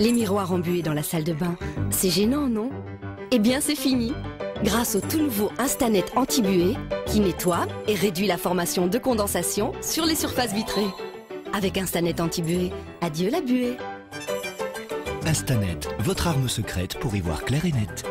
Les miroirs embués dans la salle de bain, c'est gênant, non? Eh bien, c'est fini Grâce au tout nouveau Instanet anti-buée, qui nettoie et réduit la formation de condensation sur les surfaces vitrées. Avec Instanet anti-buée, adieu la buée Instanet, votre arme secrète pour y voir clair et net.